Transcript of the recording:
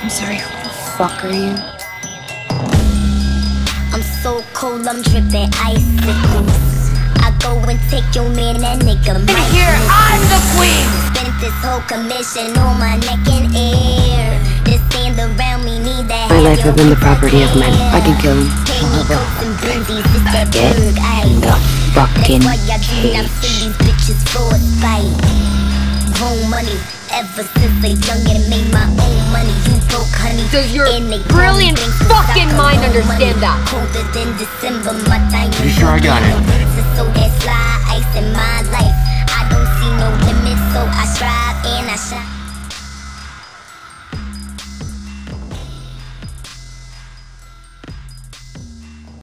I'm sorry, who the fuck are you? I'm so cold, I'm dripping icicles. I go and take your man, that nigga might Here, I'm the queen! Spent this whole commission on my neck and ear. This stand around me need that. My life within the property of men. I can kill him. Petticoats and booties, it's that Get berg, ayy. in the fucking That's why I do not cage. these bitches for a fight. Grown money, ever since I young and made my own money. You broke, honey. Does your And they brilliant don't fucking mind understand money. that? Colder than December, my time. Pretty sure I got it.